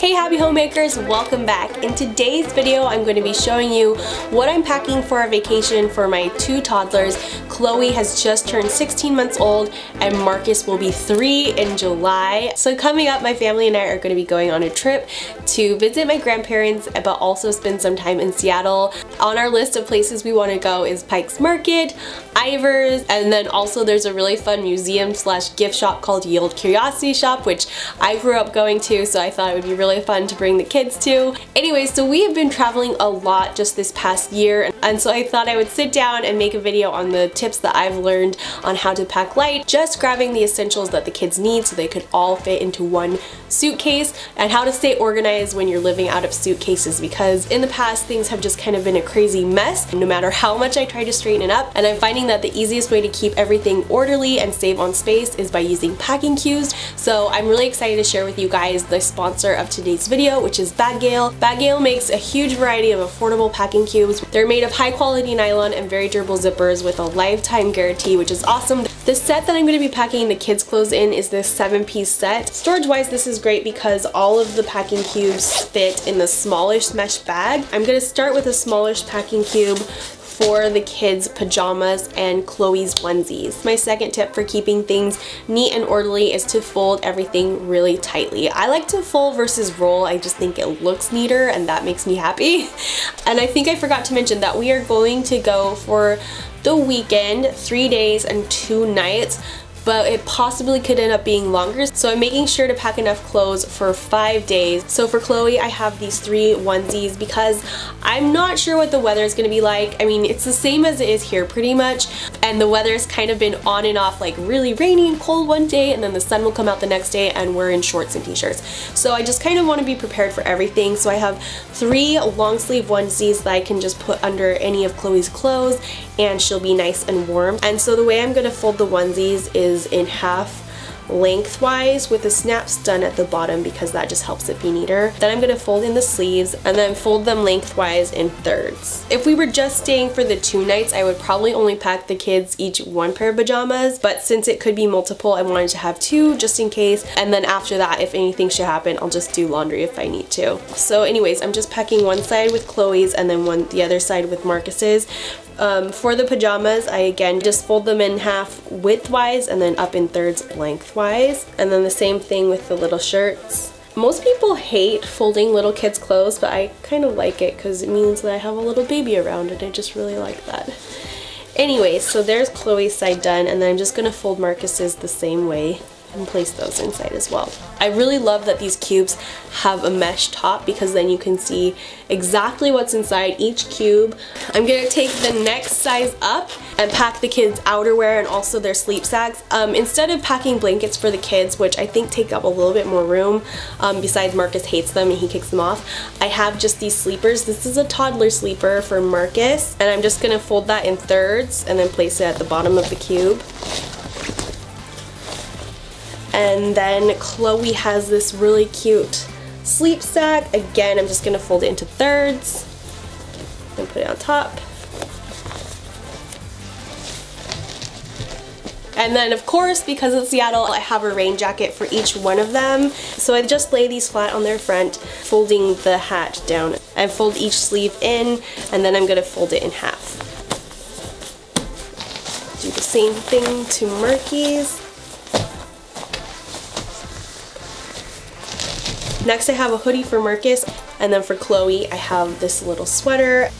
Hey Happy Homemakers, welcome back. In today's video, I'm going to be showing you what I'm packing for a vacation for my two toddlers. Chloe has just turned 16 months old and Marcus will be three in July. So coming up, my family and I are going to be going on a trip to visit my grandparents, but also spend some time in Seattle. On our list of places we want to go is Pike's Market, Ivar's, and then also there's a really fun museum slash gift shop called Ye Olde Curiosity Shop, which I grew up going to, so I thought it would be really fun to bring the kids to. Anyway, so we have been traveling a lot just this past year, and so I thought I would sit down and make a video on the tips that I've learned on how to pack light, just grabbing the essentials that the kids need so they could all fit into one suitcase, and how to stay organized when you're living out of suitcases because in the past things have just kind of been a crazy mess no matter how much I try to straighten it up and I'm finding that the easiest way to keep everything orderly and save on space is by using packing cubes. So I'm really excited to share with you guys the sponsor of today's video which is Bagail. Bagail makes a huge variety of affordable packing cubes. They're made of high quality nylon and very durable zippers with a lifetime guarantee which is awesome. The set that I'm going to be packing the kids clothes in is this seven piece set. Storage wise this is great because all of the packing cubes fit in the smallish mesh bag. I'm going to start with a smallish packing cube for the kids pajamas and Chloe's onesies. My second tip for keeping things neat and orderly is to fold everything really tightly. I like to fold versus roll. I just think it looks neater and that makes me happy. And I think I forgot to mention that we are going to go for the weekend, three days and two nights but it possibly could end up being longer. So I'm making sure to pack enough clothes for five days. So for Chloe, I have these three onesies because I'm not sure what the weather is going to be like. I mean, it's the same as it is here pretty much. And the weather's kind of been on and off like really rainy and cold one day and then the sun will come out the next day and we're in shorts and t-shirts. So I just kind of want to be prepared for everything. So I have three long sleeve onesies that I can just put under any of Chloe's clothes and she'll be nice and warm. And so the way I'm going to fold the onesies is in half lengthwise with the snaps done at the bottom because that just helps it be neater. Then I'm going to fold in the sleeves and then fold them lengthwise in thirds. If we were just staying for the two nights, I would probably only pack the kids each one pair of pajamas, but since it could be multiple, I wanted to have two just in case. And then after that, if anything should happen, I'll just do laundry if I need to. So anyways, I'm just packing one side with Chloe's and then one the other side with Marcus's. Um, for the pajamas, I again just fold them in half widthwise and then up in thirds lengthwise. And then the same thing with the little shirts. Most people hate folding little kids' clothes, but I kind of like it because it means that I have a little baby around and I just really like that. Anyways, so there's Chloe's side done and then I'm just going to fold Marcus's the same way and place those inside as well. I really love that these cubes have a mesh top because then you can see exactly what's inside each cube. I'm to take the next size up and pack the kids outerwear and also their sleep sacks. Um, instead of packing blankets for the kids, which I think take up a little bit more room, um, besides Marcus hates them and he kicks them off, I have just these sleepers. This is a toddler sleeper for Marcus and I'm just to fold that in thirds and then place it at the bottom of the cube. And then Chloe has this really cute sleep sack. Again, I'm just to fold it into thirds and put it on top. And then of course, because it's Seattle, I have a rain jacket for each one of them. So I just lay these flat on their front, folding the hat down. I fold each sleeve in, and then I'm gonna fold it in half. Do the same thing to Murky's. Next I have a hoodie for Marcus and then for Chloe I have this little sweater.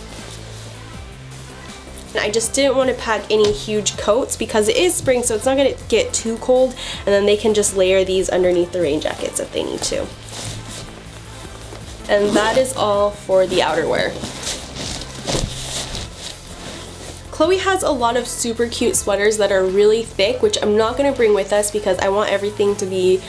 And I just didn't want to pack any huge coats because it is spring so it's not going to get too cold and then they can just layer these underneath the rain jackets if they need to. And that is all for the outerwear. Chloe has a lot of super cute sweaters that are really thick, which I'm not going to bring with us because I want everything to be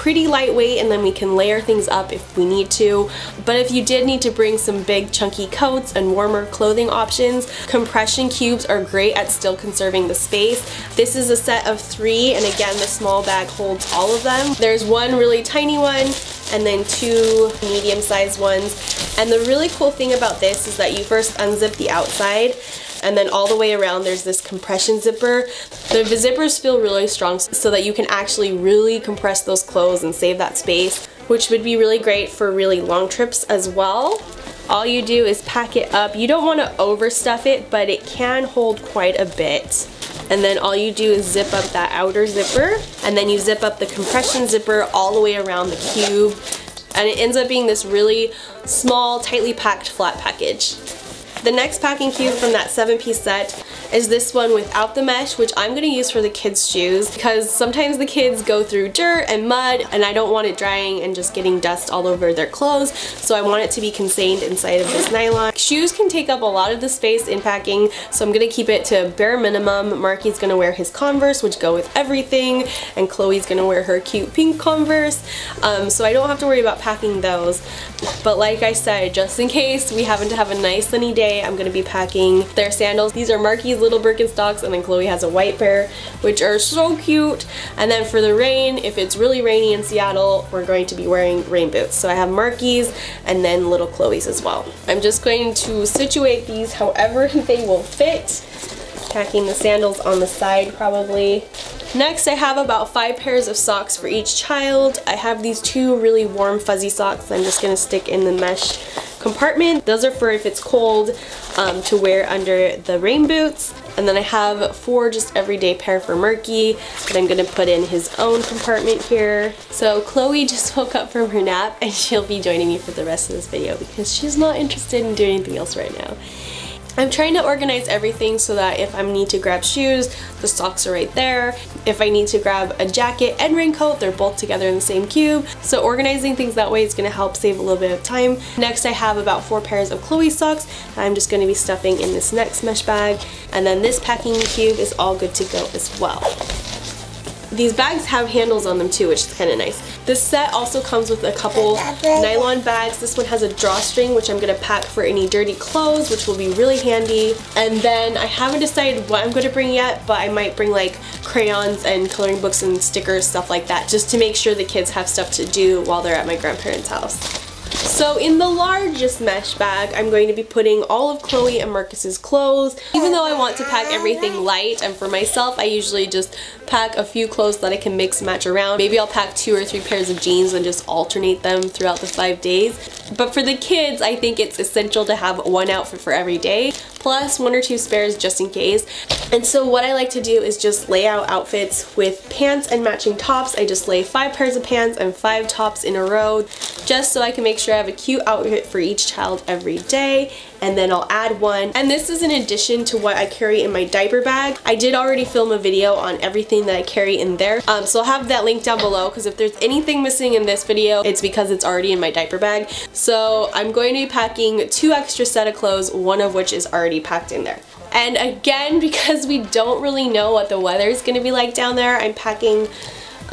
pretty lightweight and then we can layer things up if we need to. But if you did need to bring some big chunky coats and warmer clothing options, compression cubes are great at still conserving the space. This is a set of three and again the small bag holds all of them. There's one really tiny one and then two medium-sized ones. And the really cool thing about this is that you first unzip the outside and then all the way around there's this compression zipper. The zippers feel really strong so that you can actually really compress those clothes and save that space. which would be really great for really long trips as well. All you do is pack it up. You don't want to overstuff it, but it can hold quite a bit. And then all you do is zip up that outer zipper, and then you zip up the compression zipper all the way around the cube, and it ends up being this really small, tightly packed flat package. The next packing cube from that seven piece set is this one without the mesh, which I'm to use for the kids' shoes because sometimes the kids go through dirt and mud and I don't want it drying and just getting dust all over their clothes, so I want it to be contained inside of this nylon. Shoes can take up a lot of the space in packing, so I'm to keep it to bare minimum. Marky's to wear his Converse, which go with everything, and Chloe's to wear her cute pink Converse, um, so I don't have to worry about packing those. But like I said, just in case we happen to have a nice sunny day, I'm to be packing their sandals. These are Marky's little Birkenstocks and then Chloe has a white pair which are so cute. And then for the rain if it's really rainy in Seattle we're going to be wearing rain boots. So I have Marky's and then little Chloe's as well. I'm just going to situate these however they will fit. Packing the sandals on the side probably. Next, I have about five pairs of socks for each child. I have these two really warm fuzzy socks. I'm just going to stick in the mesh compartment. Those are for if it's cold um, to wear under the rain boots. And then I have four just everyday pair for Murky that I'm to put in his own compartment here. So Chloe just woke up from her nap and she'll be joining me for the rest of this video because she's not interested in doing anything else right now. I'm trying to organize everything so that if I need to grab shoes, the socks are right there. If I need to grab a jacket and raincoat, they're both together in the same cube. So organizing things that way is going to help save a little bit of time. Next I have about four pairs of Chloe socks I'm just going to be stuffing in this next mesh bag. And then this packing cube is all good to go as well. These bags have handles on them too, which is kind of nice. This set also comes with a couple nylon bags. This one has a drawstring, which I'm going to pack for any dirty clothes, which will be really handy. And then I haven't decided what I'm going to bring yet, but I might bring like crayons and coloring books and stickers, stuff like that, just to make sure the kids have stuff to do while they're at my grandparents' house. So in the largest mesh bag, I'm going to be putting all of Chloe and Marcus's clothes. Even though I want to pack everything light, and for myself, I usually just pack a few clothes that I can mix and match around. Maybe I'll pack two or three pairs of jeans and just alternate them throughout the five days. But for the kids, I think it's essential to have one outfit for every day, plus one or two spares just in case. And so what I like to do is just lay out outfits with pants and matching tops. I just lay five pairs of pants and five tops in a row, just so I can make sure I have a cute outfit for each child every day and then I'll add one. And this is in addition to what I carry in my diaper bag. I did already film a video on everything that I carry in there. Um, so I'll have that link down below because if there's anything missing in this video, it's because it's already in my diaper bag. So I'm going to be packing two extra set of clothes, one of which is already packed in there. And again, because we don't really know what the weather is going to be like down there, I'm packing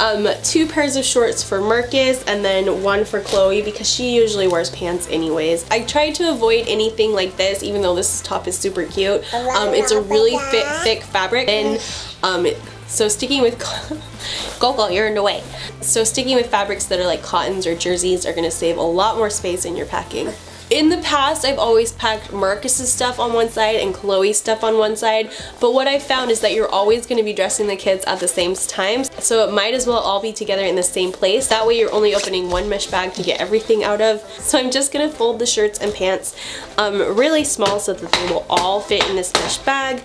um, two pairs of shorts for Marcus and then one for Chloe because she usually wears pants anyways. I tried to avoid anything like this even though this top is super cute. Um, it's a really fit, thick fabric and um, so sticking with go go you're in the way. So sticking with fabrics that are like cottons or jerseys are to save a lot more space in your packing. In the past, I've always packed Marcus's stuff on one side and Chloe's stuff on one side, but what I found is that you're always going to be dressing the kids at the same time, so it might as well all be together in the same place. That way you're only opening one mesh bag to get everything out of. So I'm just to fold the shirts and pants um, really small so that they will all fit in this mesh bag.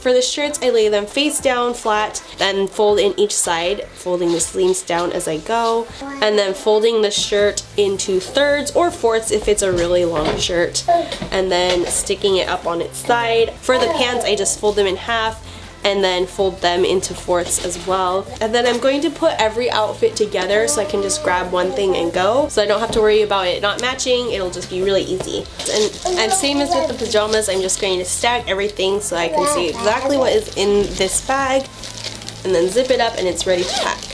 For the shirts, I lay them face down flat, then fold in each side, folding the sleeves down as I go, and then folding the shirt into thirds or fourths if it's a really long shirt, and then sticking it up on its side. For the pants, I just fold them in half and then fold them into fourths as well. And then I'm going to put every outfit together so I can just grab one thing and go. So I don't have to worry about it not matching, it'll just be really easy. And, and same as with the pajamas, I'm just going to stack everything so I can see exactly what is in this bag and then zip it up and it's ready to pack.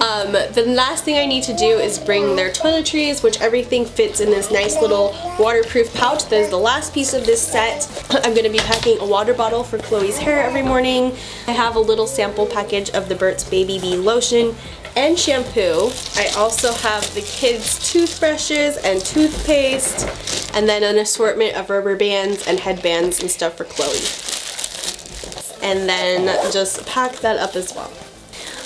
Um, the last thing I need to do is bring their toiletries, which everything fits in this nice little waterproof pouch. That is the last piece of this set. I'm going to be packing a water bottle for Chloe's hair every morning. I have a little sample package of the Burt's Baby Bee lotion and shampoo. I also have the kids' toothbrushes and toothpaste, and then an assortment of rubber bands and headbands and stuff for Chloe. And then just pack that up as well.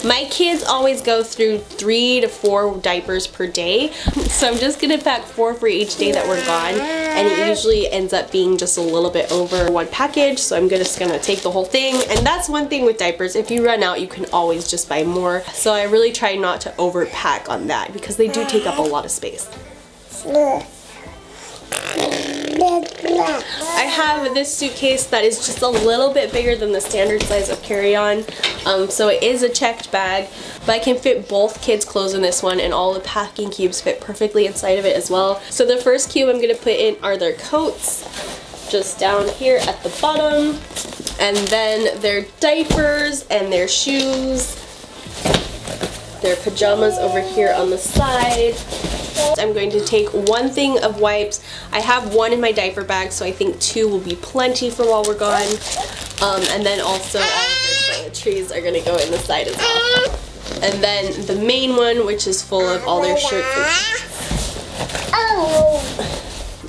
My kids always go through three to four diapers per day, so I'm just gonna pack four for each day that we're gone, and it usually ends up being just a little bit over one package, so I'm just gonna take the whole thing, and that's one thing with diapers, if you run out, you can always just buy more, so I really try not to overpack on that, because they do take up a lot of space. I have this suitcase that is just a little bit bigger than the standard size of carry-on. Um, so it is a checked bag, but I can fit both kids' clothes in this one and all the packing cubes fit perfectly inside of it as well. So the first cube I'm going to put in are their coats, just down here at the bottom. And then their diapers and their shoes, their pajamas over here on the side. I'm going to take one thing of wipes. I have one in my diaper bag, so I think two will be plenty for while we're gone. Um, and then also their toiletries are going to go in the side as well. And then the main one, which is full of all their shirts.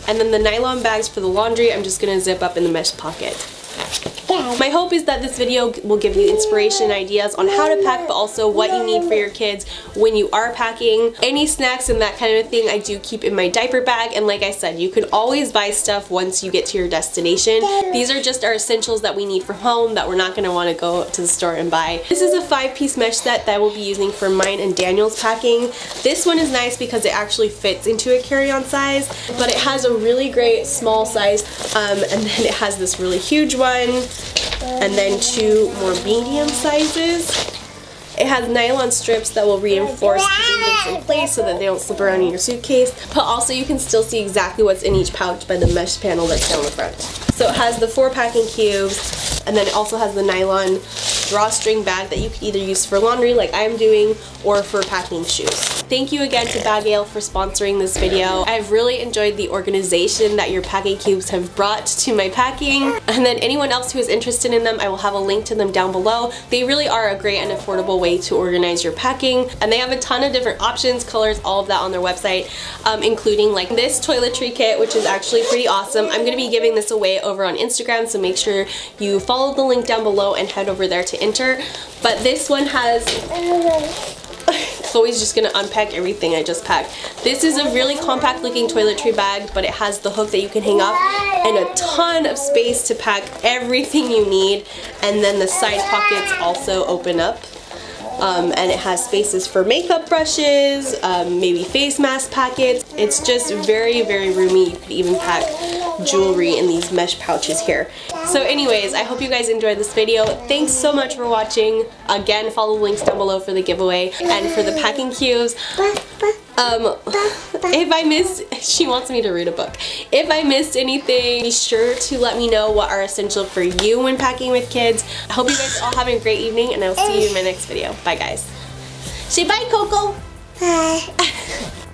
And then the nylon bags for the laundry, I'm just going to zip up in the mesh pocket. My hope is that this video will give you inspiration ideas on how to pack but also what you need for your kids when you are packing. Any snacks and that kind of thing I do keep in my diaper bag and like I said you can always buy stuff once you get to your destination. These are just our essentials that we need for home that we're not going to want to go to the store and buy. This is a five piece mesh set that I will be using for mine and Daniel's packing. This one is nice because it actually fits into a carry-on size but it has a really great small size um, and then it has this really huge one and then two more medium sizes. It has nylon strips that will reinforce things in place so that they don't slip around in your suitcase, but also you can still see exactly what's in each pouch by the mesh panel that's down the front. So it has the four packing cubes, and then it also has the nylon drawstring bag that you can either use for laundry like I'm doing or for packing shoes. Thank you again to Bagail for sponsoring this video. I've really enjoyed the organization that your packing cubes have brought to my packing. And then anyone else who is interested in them, I will have a link to them down below. They really are a great and affordable way to organize your packing. And they have a ton of different options, colors, all of that on their website, um, including like this toiletry kit, which is actually pretty awesome. I'm to be giving this away over on Instagram, so make sure you follow the link down below and head over there to enter. But this one has Chloe's just gonna unpack everything I just packed. This is a really compact looking toiletry bag, but it has the hook that you can hang up and a ton of space to pack everything you need. And then the side pockets also open up. Um, and it has spaces for makeup brushes, um, maybe face mask packets. It's just very, very roomy. You could even pack jewelry in these mesh pouches here. So anyways, I hope you guys enjoyed this video. Thanks so much for watching. Again, follow the links down below for the giveaway and for the packing cubes. Um, if I missed, she wants me to read a book. If I missed anything, be sure to let me know what are essential for you when packing with kids. I hope you guys all have a great evening and I'll see you in my next video. Bye guys. Say bye Coco. Bye.